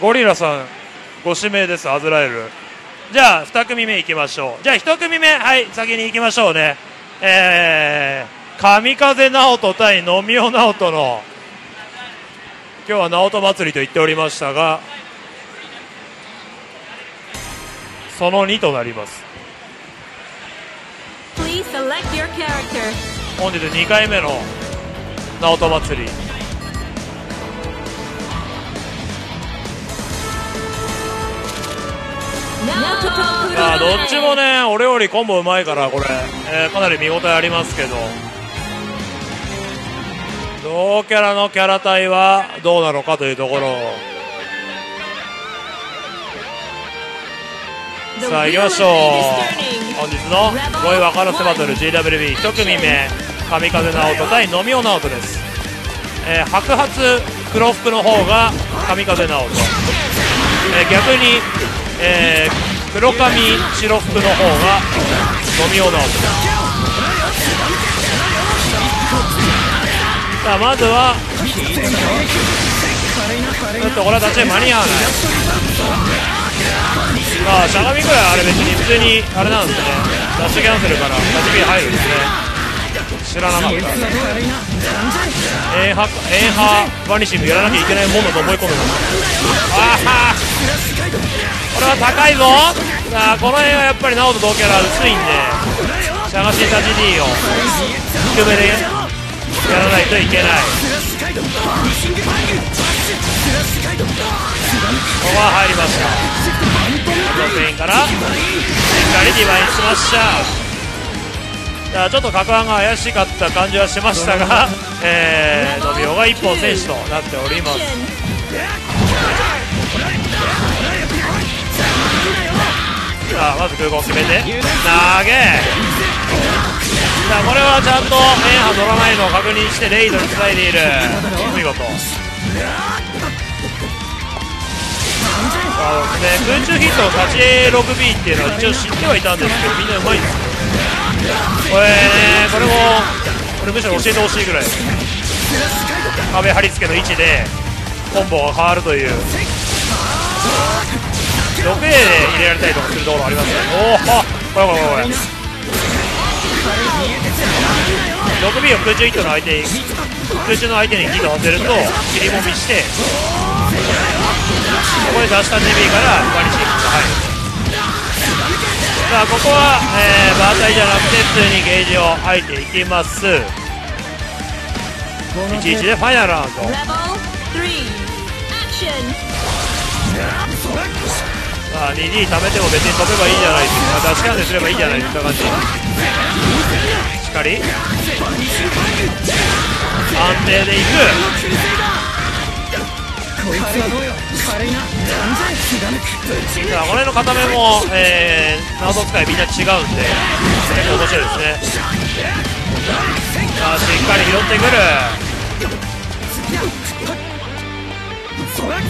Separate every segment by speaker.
Speaker 1: ゴリラさんご指名ですアズラエル。じゃあ2組目いきましょう。じゃあ1組目はい先に行きましょうね。えー、神風直人対野見尾直人の今日は直人祭りと言っておりましたがその2となります.本日2回目の直人祭り
Speaker 2: Now to talk
Speaker 1: さあどっちもね俺よりコンボうまいからこれ、えーかなり見応えありますけど。同キャラのキャラ対はどうなのかというところ。さあ行きましょう。本日の5位分からせバトル GWB1 組目神風直人対野見尾直人です、えー白髪黒服の方が神風直人、えー逆に、えー黒髪白服の方が野見尾直人ですさあまずはちょっとこれは立ち合い間に合わない。まあしゃがみぐらいあれ別に普通にあれなんですね。ダッシュキャンセルから立ち切り入るんですね。知らなかった。エンハエンハバニシングやらなきゃいけないものと思い込んでますああこれは高いぞ。あこの辺はやっぱり直人同キャラ薄いんでしゃがし立ち D を低めでやらないといけない。ここは入りました。ロペインからしっかりディバインしました。ちょっと角案が怪しかった感じはしましたが、えー、ノビオが一本選手となっております。さあまず空港決めて。投げ。さあこれはちゃんと円波乗らないのを確認してレイドにつないでいる。お見事。あのね、空中ヒットの立ち 6B っていうのは一応知ってはいたんですけどみんなうまいんですこれねこれもこれむしろ教えてほしいぐらい。壁貼り付けの位置でコンボが変わるという。6A で入れられたりとかするところありますねおおこれこれこれ 6B を空中ヒットの相手に空中の相手にヒットさせると切りもみしてここで出した 2B からバニシングが入るさあここは、えー、バータイじゃなくて普通にゲージを吐いていきます11でファイナルラウンドまあ 2D 貯めても別に飛べばいいじゃないですか。出しキャンセルすればいいじゃないですか感じしっかり。安定でいく。さあこれの固めも、えー、ナウト使いみんな違うんで結構面白いですね。さあしっかり拾ってくる。ダメ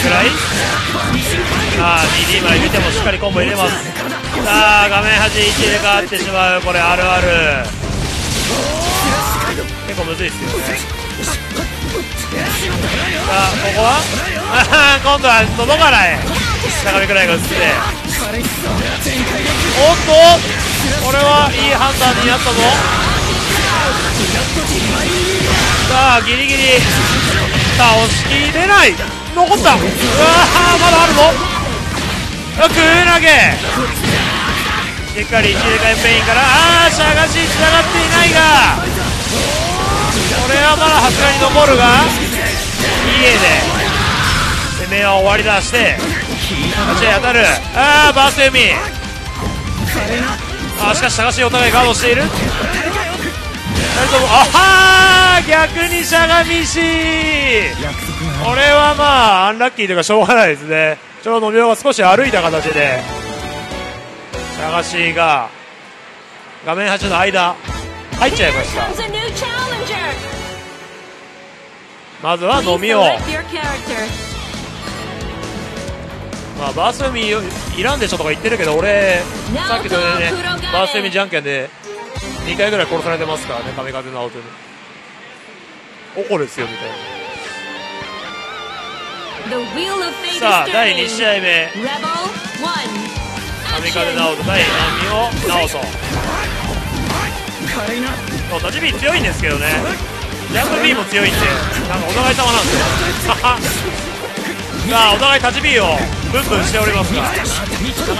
Speaker 1: くらいさあ DD まで入れてもしっかりコンボ入れますさあ画面端1で変わってしまうこれあるある結構むずいっすよねさあここはあ今度は届かない高見くらいが映っておっとこれはいい判断になったぞさあギリギリ。倒しきれない。残った。うわーまだあるぞあ空投げ。しっかり一でかいペインからああしゃがしつながっていないが。これはまださすがに残るが。EA で攻めは終わりだして。立ち合い当たる。ああバースエミあしかし探しお互いガードしている。あはー逆にしゃがみし。これはまあアンラッキーというかしょうがないですね。ちょうど野が少し歩いた形で。しゃがしが画面端の間入っちゃいました.まずは飲みを.まあ、バースウミいらんでしょとか言ってるけど俺さっきのねバースウミじゃんけんで2回ぐらい殺されてますからね神風のアウトにおこですよみたいなさあ第2
Speaker 2: turning.
Speaker 1: 試合目.神風.直人対波尾直人そう立ち B 強いんですけどねジャンプ B も強いんでなんかお互い様なんですよ さあお互い立ち B をブンブンしておりますがなか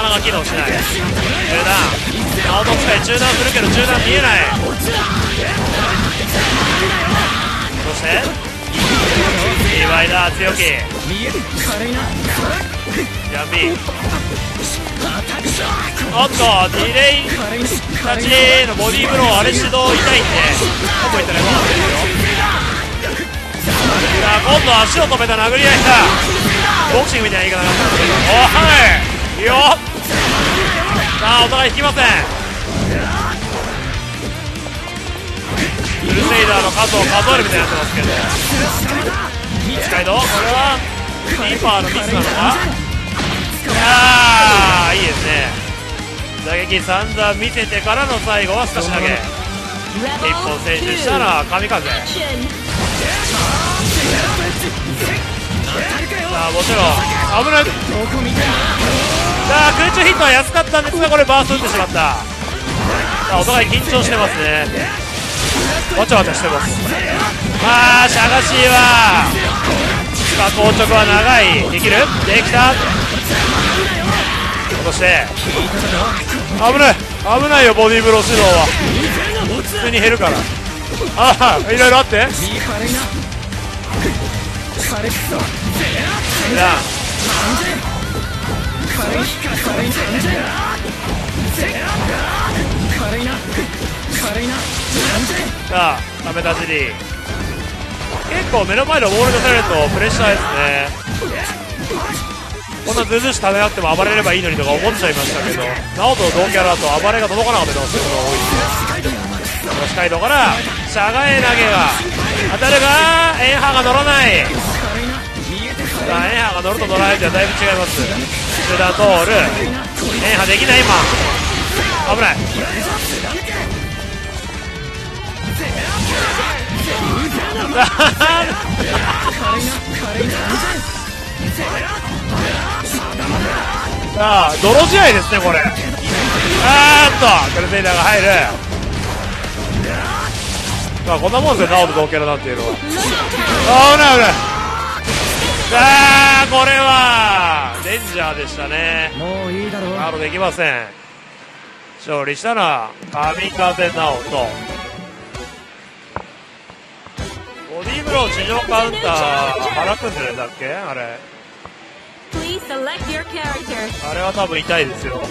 Speaker 1: なか機能しない中断直人使い？中断するけど中断見えない。そして？リバイダー強気。ジャン B おっとディレイ立ちのボディーブローあれ指導痛いんでコンボいったらよかったですよ。さあ今度足を止めた殴り合いだボクシングみたいな言い方になったんですけど。おはい。いいよさあお互い引きません。クルセイダーの数を数えるみたいになってますけど。スカイドこれはリーパーのミスなのか。ああいいですね。打撃散々見せてからの最後は少し投げ。一本選手したら神風。さあもちろん危ない。さあ空中ヒットは安かったんですがこれバース打ってしまった。さあお互い緊張してますね。わちゃわちゃしてます。あーシャガシーはさあ硬直は長い。できる？できた？そして危ない。危ないよボディーブロー指導は。普通に減るから。ああいろいろあって。いやさあダメ出しに結構目の前のボール出されるとプレッシャーですね。こんなずずし食べなくても暴れればいいのにとか思っちゃいましたけど直人の同キャラだと暴れが届かなかったりすることが多いんでこのスカイドからしゃがえ投げが当たるがエンハーが乗らない。さあエンハーが乗ると乗らないとはだいぶ違います。中段通るエンハできない今。危ない。さあ泥試合ですねこれ。あーっとクルセイダーが入る。まあこんなもんですよナオと同キャラなんていうのは。あ危ない危ない。あこれはデンジャーでしたね。
Speaker 3: もういいだろう。
Speaker 1: ファウルできません。勝利したのは神風直人。ボディーブロー地上カウンター腹くんでるんだっけ？あれ。
Speaker 2: Please select your character.
Speaker 1: あれは多分痛いですよ。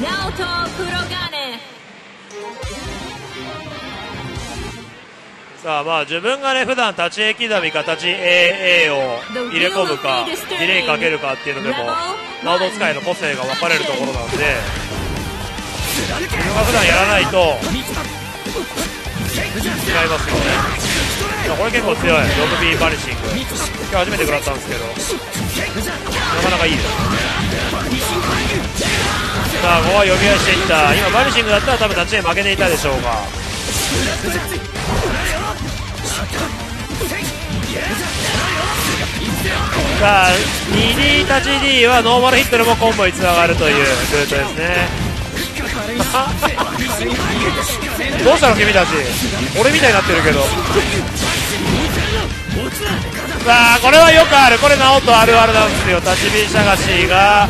Speaker 2: Naoto Kurogane.
Speaker 1: さあまあ自分がね普段立ち刻みか立ち AA を入れ込むかディレイかけるかっていうのでもナオド使いの個性が分かれるところなんで自分が普段やらないと違いますよね。これ結構強い。6B バニシング。今日初めて食らったんですけどなかなかいいですさあここは呼び出していった。今バニシングだったら多分立ちで負けていたでしょうが。さあ 2D 立ち D はノーマルヒットでもコンボにつながるというルートですね。どうしたの君たち。俺みたいになってるけど。さあこれはよくある。これ直人あるあるなんですよ。立ち火しゃがしが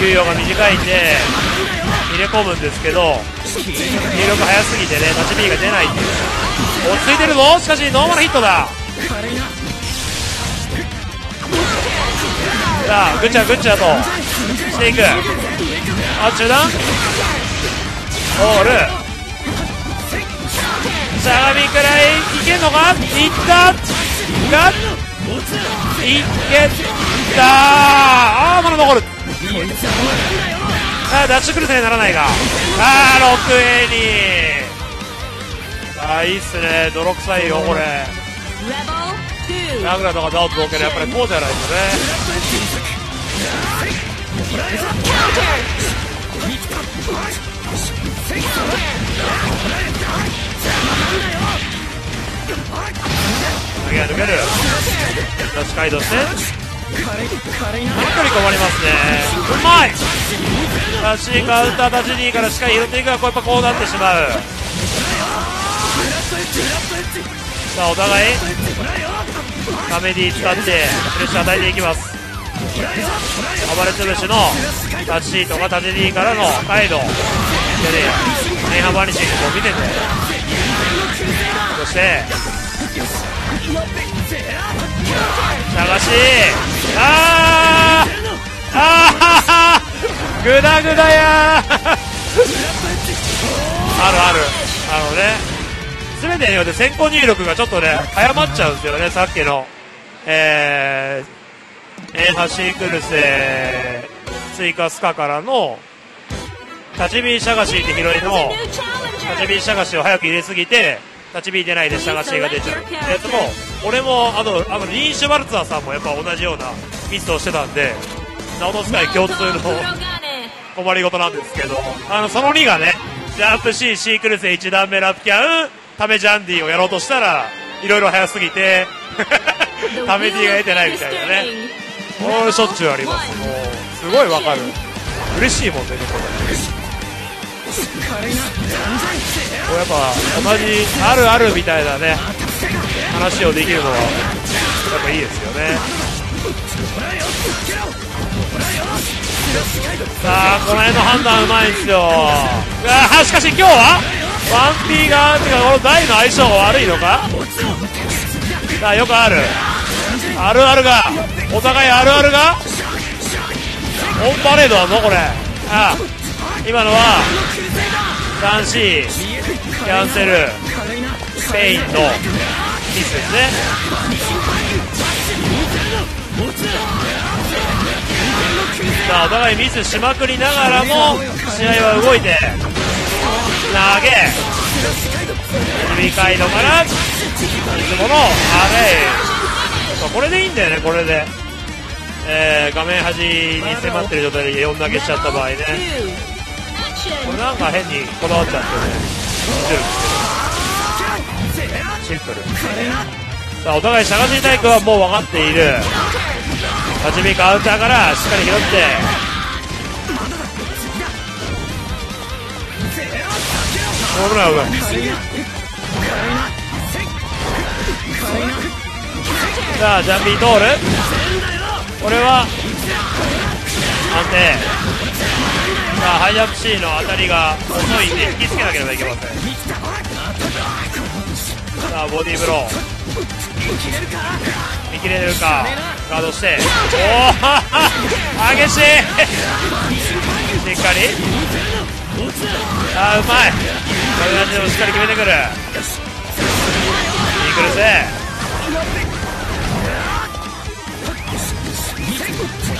Speaker 1: 猶予が短いんで入れ込むんですけど入力早すぎてね立ち火が出ないっていう。落ち着いてるぞ。しかしノーマルヒットだ。さあぐちゃぐちゃとしていく。あ中断ホール。しゃがみくらいいけんのか？いった。がいけた。ああまだ残る。あーダッシュクルセにならないが。ああ 6A に。ああいいっすね。泥臭いよこれ。
Speaker 2: Rebel 2.
Speaker 1: ナグラとかザオと同系でやっぱりこうじゃないですね。カウンター立ちにからしっかり拾っていくがこうやっぱこうなってしまうさあお互いカメディ使ってプレッシャー与えていきます。暴れ潰しのタッチシートが縦 D からのカイドでねネイハバニシングを見ててそして探しあーあーグダグダやーあるあるあのね全てによって先行入力がちょっとね早まっちゃうんですよねさっきの。えー、エンハシークルセ追加スカからの立ち火シャガシーってヒロインの.立ち火シャガシを早く入れすぎて立ち火出ないでシャガシが出ちゃうやつも俺もあのあのリーン・シュバルツァーさんもやっぱ同じようなミスをしてたんでナオトスカイ共通の.困りごとなんですけどあのその2がねジャンプ C シークルセ1段目ラプキャンタメジャンディをやろうとしたらいろいろ早すぎて タメ D が得てないみたいなねもうしょっちゅうあります。もうすごいわかる。嬉しいもんねこれこうやっぱ同じあるあるみたいなね話をできるのはやっぱいいですよね。さあこの辺の判断うまいんですよ。うわーしかし今日は 1P がてかこの台の相性が悪いのか？さあよくある。あるあるがお互いあるあるが？オンパレードだぞこれ。ああ今のは男子キャンセルスペインのミスですね。さあお互いミスしまくりながらも試合は動いて投げ指カイドからいつものアレイ。そうこれでいいんだよねこれで、えー画面端に迫ってる状態で4投げしちゃった場合ね。これなんか変にこだわっちゃってね。シンプル。さあお互いしゃがしタイプはもう分かっている。立ち見カウンターからしっかり拾って。危ない危ない。さあジャンピー通るこれは安定。さあハイジャンプ C の当たりが遅いんで引きつけなければいけません。さあボディーブロー。見切れるか。ガードして。おお激しい。しっかり。あーうまい。これでもしっかり決めてくる。イーグルス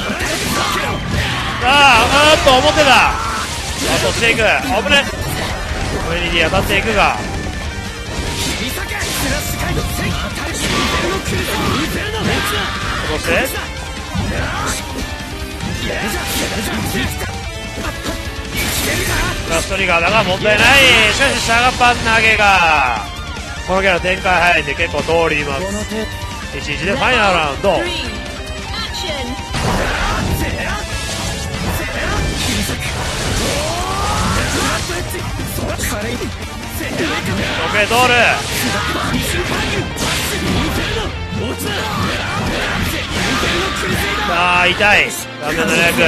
Speaker 1: さあうーっと表だ。あとしていく。危ね上に当たっていくが。戻して。ラストリガーだが問題ない。しかしシャガパン投げが。このキャラ展開早いんで結構通ります。11でファイナルラウンド。時計通るさあ痛い。残念な役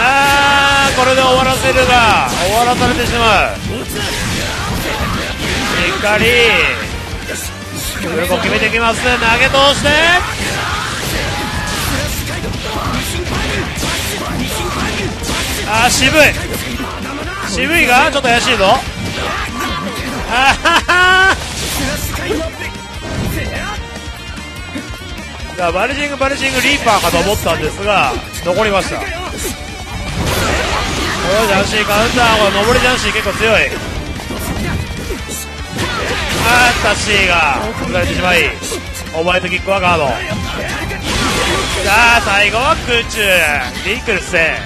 Speaker 1: あーこれで終わらせるが。終わらされてしまう。しっかり。フルコ決めてきます投げ通して。あー渋い。渋いが？ちょっと怪しいぞ。あははじゃあバルジングバルジングリーパーかと思ったんですが残りました。これジャンシーカウンターこれ上りジャンシー結構強い。あータッシーが崩れてしまいホワイトキックはガード。さあ最後は空中。リンクルスで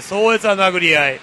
Speaker 1: 壮絶な殴り合い。